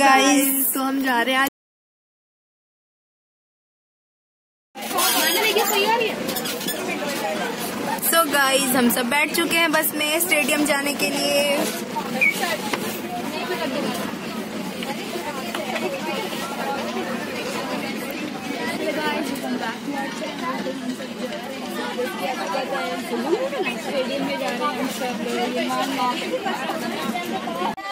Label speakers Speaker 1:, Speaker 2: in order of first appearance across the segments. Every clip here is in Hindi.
Speaker 1: गाइस तो हम जा रहे हैं आज। सो गाइस हम सब बैठ चुके हैं बस में स्टेडियम जाने के लिए।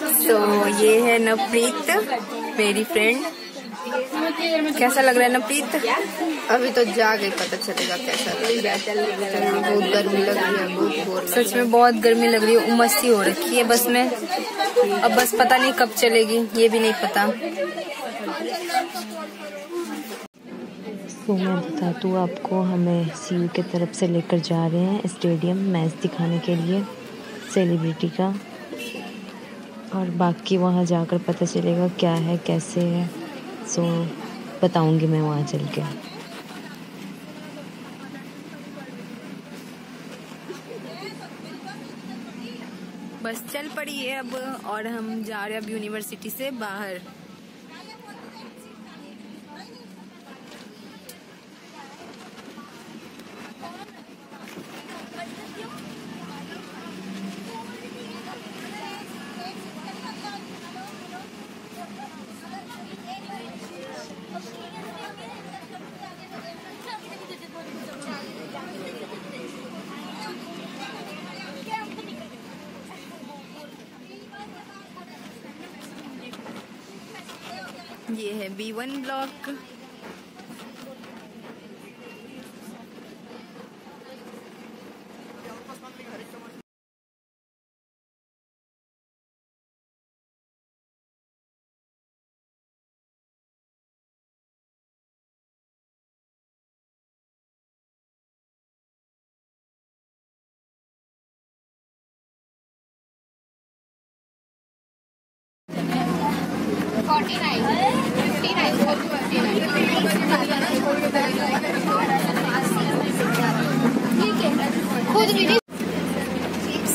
Speaker 1: तो ये है नवप्रीत मेरी फ्रेंड कैसा लग रहा है नवप्रीत?
Speaker 2: अभी तो जाके पता चलेगा कैसा बहुत गर्मी लग रही है बहुत बोर
Speaker 1: सच में बहुत गर्मी लग रही है उमस सी हो रखी है बस में। अब बस पता नहीं कब चलेगी ये भी नहीं पता।
Speaker 3: तो मैं बता दूँ आपको हमें सी के तरफ़ से लेकर जा रहे हैं स्टेडियम मैच दिखाने के लिए सेलिब्रिटी का। और बाकी वहाँ जाकर पता चलेगा क्या है, कैसे है। सो बताऊँगी मैं वहाँ चल के।
Speaker 1: बस चल पड़ी है अब और हम जा रहे हैं अब यूनिवर्सिटी से बाहर। one block Forty nine.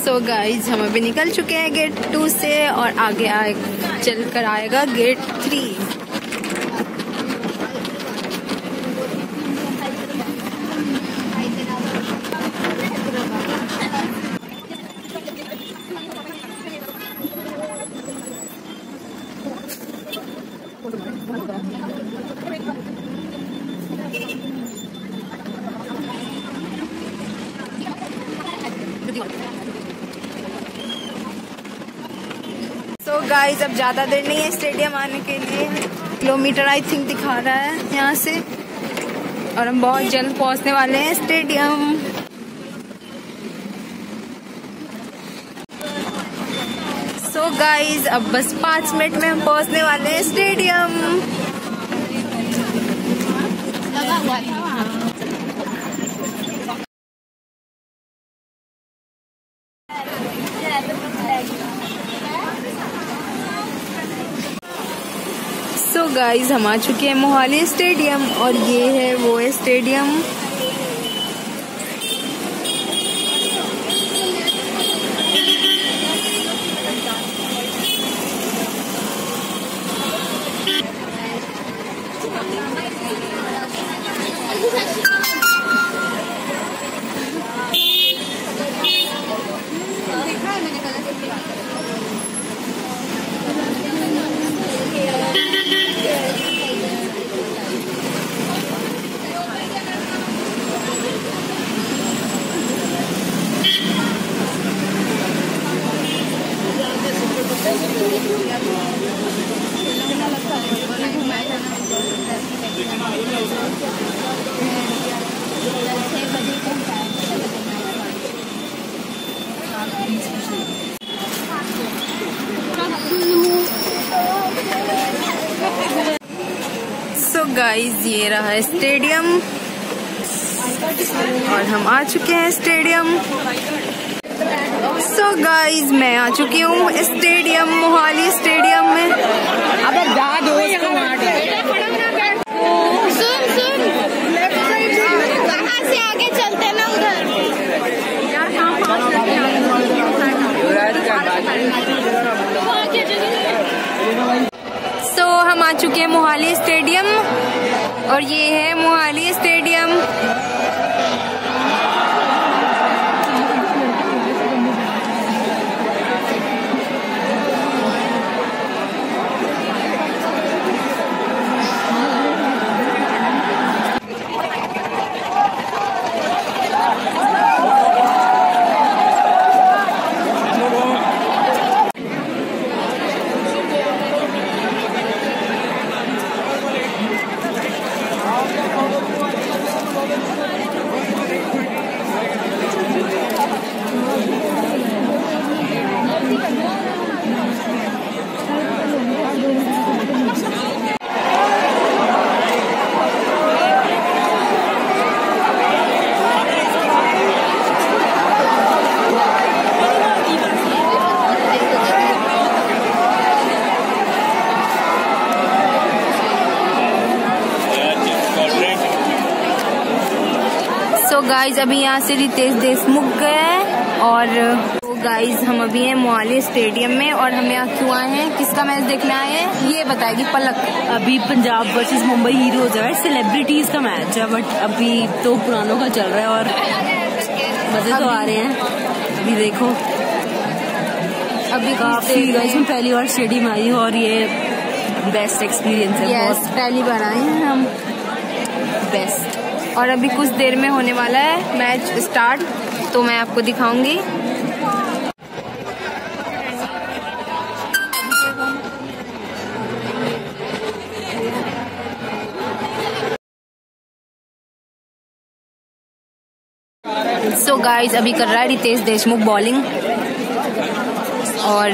Speaker 1: So guys हम अभी निकल चुके हैं गेट टू से और आगे आए चल कर आएगा गेट थ्री सो गाइस अब ज़्यादा देर नहीं है स्टेडियम आने के लिए। किलोमीटर आई थिंक दिखा रहा है यहाँ से। और हम बहुत जल्द पहुँचने वाले हैं स्टेडियम। सो so गाइज़ अब बस पाँच मिनट में हम पहुँचने वाले हैं स्टेडियम। सो गाइस हम आ चुके हैं मोहाली स्टेडियम और ये है वो है स्टेडियम सो गाइस ये रहा स्टेडियम और हम आ चुके हैं स्टेडियम सो so गाइस मैं आ चुकी हूँ स्टेडियम मोहाली स्टेडियम में।
Speaker 2: अब जा दो
Speaker 4: सुन सुन। कहाँ से आगे चलते ना उधर
Speaker 1: हम आ चुके हैं मोहाली स्टेडियम और ये है मोहाली स्टेडियम सो गाइज़ अभी यहाँ से रितेश देशमुख गए और तो गाइज़ हम अभी हैं मोहाली स्टेडियम में और हम यहाँ क्यों आए हैं? किसका मैच देखने आए हैं? ये बताएगी पलक।
Speaker 5: अभी पंजाब वर्सेस मुंबई हीरोज है सेलिब्रिटीज का मैच है बट अभी तो पुरानों का चल रहा है और मज़े तो आ रहे हैं। अभी देखो।
Speaker 1: अभी
Speaker 5: काफ़ी गाइस मैं पहली बार स्टेडियम आई हूँ और ये बेस्ट एक्सपीरियंस है बहुत।
Speaker 1: पहली बार आए हैं हम।
Speaker 5: बेस्ट
Speaker 1: और अभी कुछ देर में होने वाला है मैच स्टार्ट तो मैं आपको दिखाऊँगी। सो so गाइज़ अभी कर रहा है रितेश देशमुख बॉलिंग और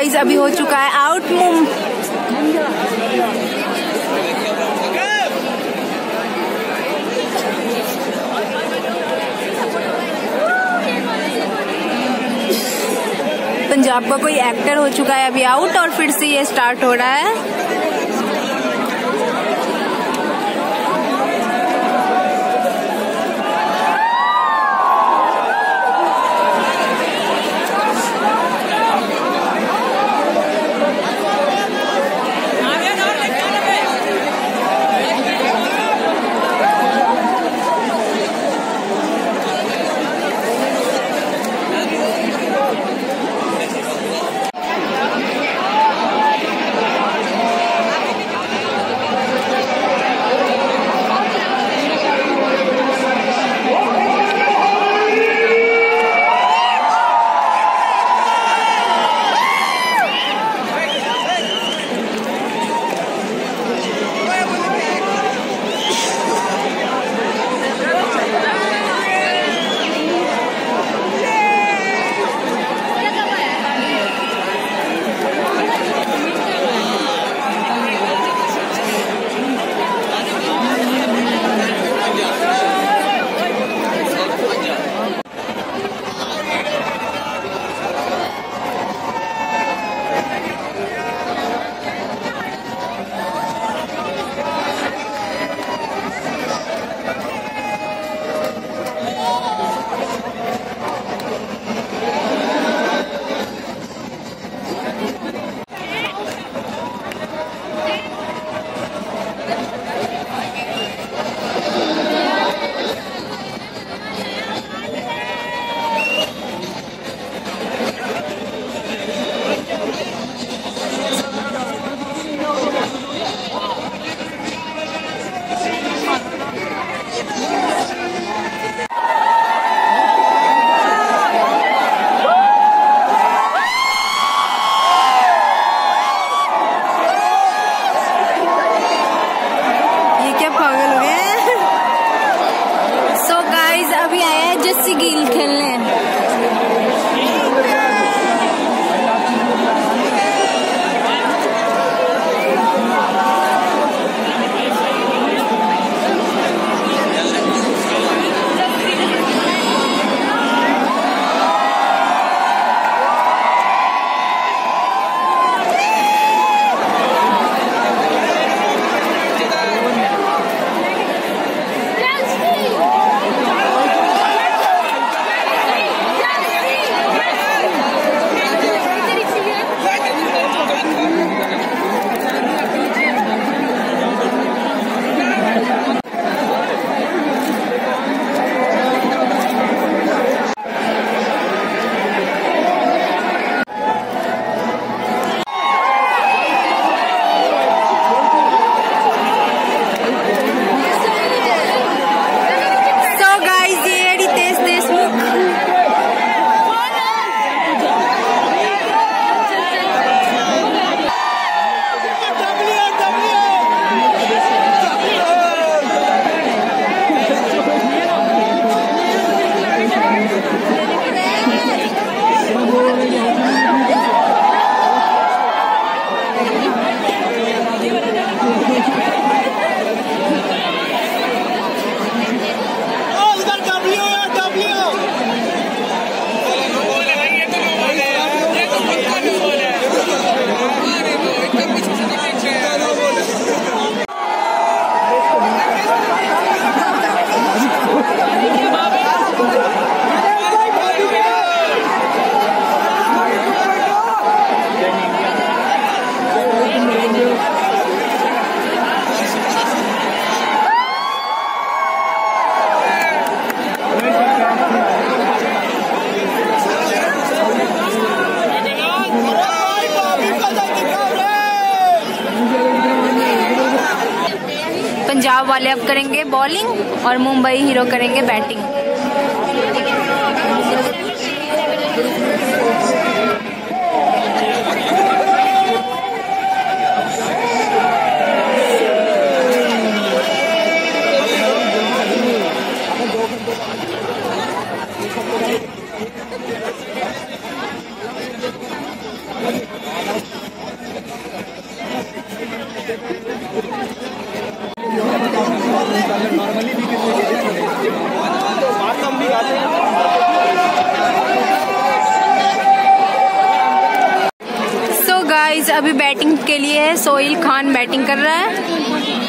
Speaker 1: सो गाइज़ अभी हो चुका है। आउट मुम पंजाब का कोई एक्टर हो चुका है अभी आउट और फिर से ये स्टार्ट हो रहा है। पंजाब वाले अब करेंगे बॉलिंग और मुंबई हीरो करेंगे बैटिंग सो गाइस अभी बैटिंग के लिए है खान बैटिंग कर रहा है।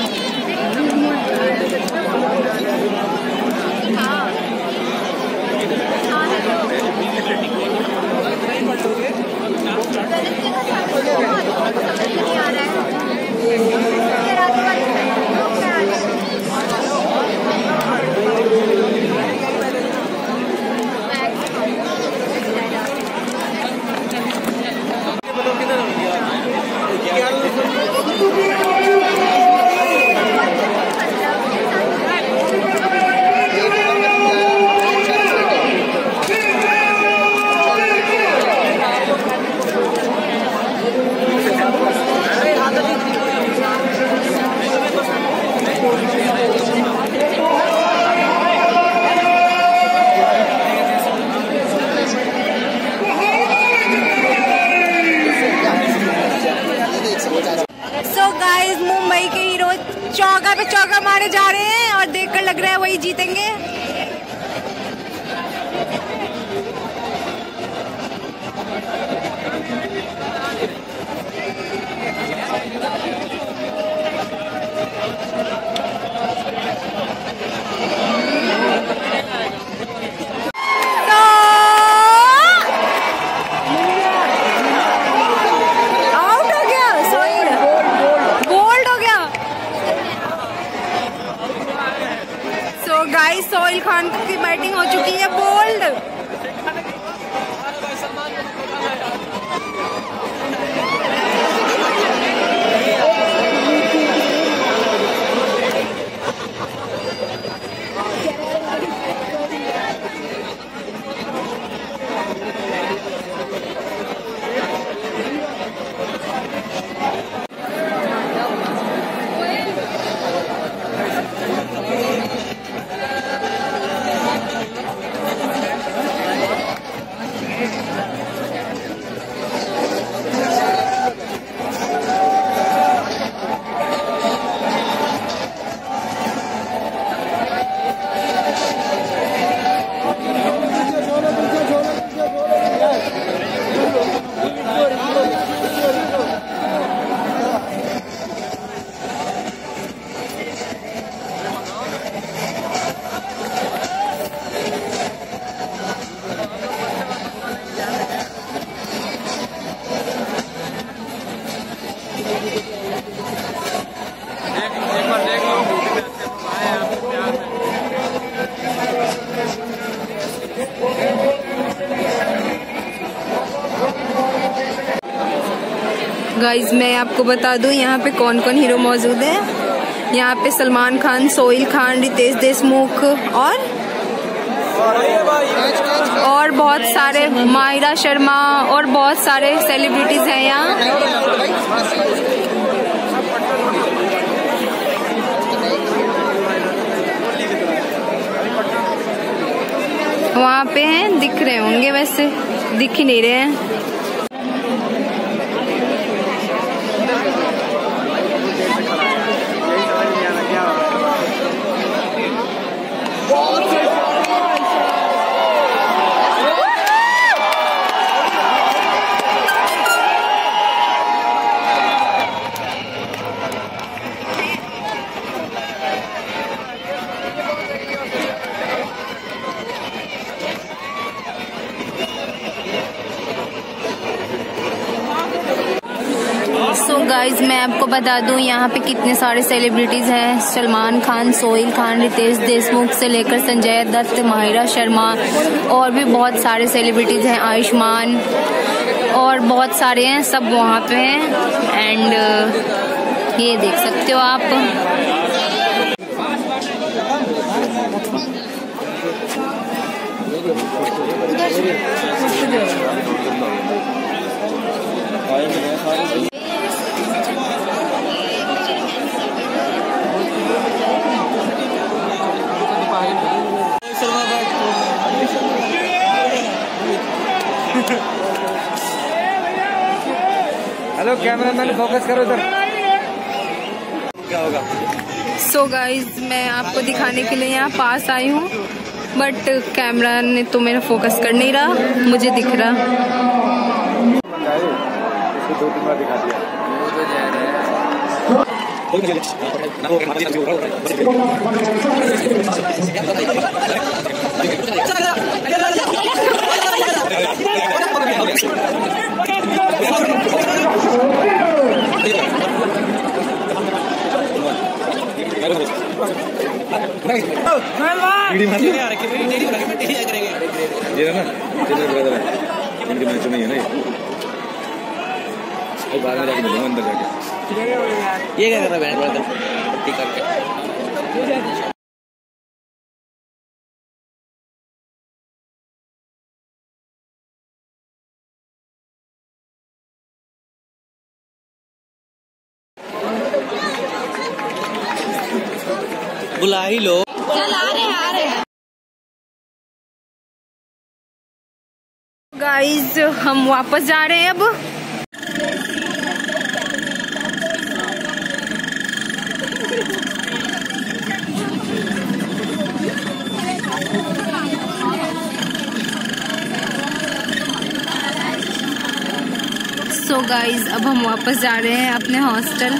Speaker 1: आपको बता दूँ, यहाँ पे कौन कौन हीरो मौजूद है? यहाँ पे सलमान खान, सोहेल खान, रितेश देशमुख और और बहुत सारे, माहिरा शर्मा और बहुत सारे सेलिब्रिटीज हैं यहाँ। वहाँ पे हैं, दिख रहे होंगे वैसे, दिख ही नहीं रहे हैं सो so गाइज़ मैं आपको बता दूँ, यहाँ पे कितने सारे सेलिब्रिटीज हैं। सलमान खान, सोहेल खान, रितेश देशमुख से लेकर संजय दत्त, माहिरा शर्मा और भी बहुत सारे सेलिब्रिटीज हैं, आयुष्मान और बहुत सारे हैं, सब वहाँ पे हैं। एंड ये देख सकते हो आप।
Speaker 6: हेलो कैमरामैन फोकस करो इधर। क्या होगा?
Speaker 1: सो so गाइज़ मैं आपको दिखाने के लिए यहाँ पास आई हूँ बट कैमरा ने तो मेरा फोकस कर नहीं रहा मुझे दिख रहा।
Speaker 6: दो तीन बार दिखा दिया ये है ना तेरे ब्रदर है? इनके मैच में है ना ये बाद में जाके मिलूँगा अंदर जाके
Speaker 7: ये क्या कर रहा है ब्रदर करके। बुला ही लो।
Speaker 4: चल आ रहे आ रहे हैं।
Speaker 1: गाइज़ हम वापस जा रहे हैं अब। सो so गाइज़ अब हम वापस जा रहे हैं अपने हॉस्टल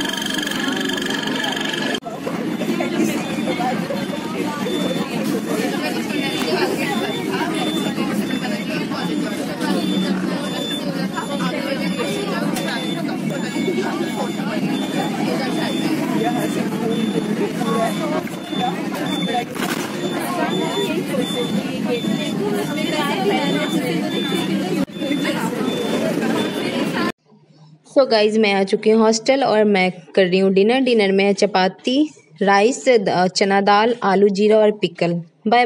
Speaker 1: गाइज़ मैं आ चुकी हूँ हॉस्टल और मैं कर रही हूँ डिनर डिनर में है चपाती राइस चना दाल, आलू जीरा और पिकल बाय बाय